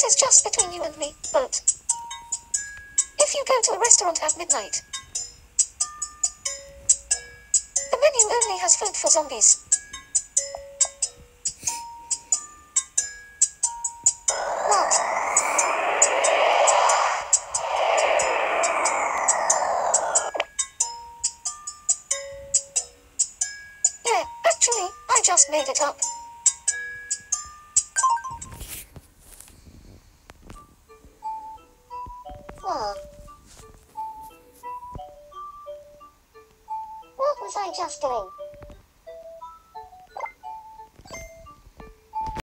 This is just between you and me, but if you go to a restaurant at midnight, the menu only has food for zombies. Yeah, actually, I just made it up. Was I just doing?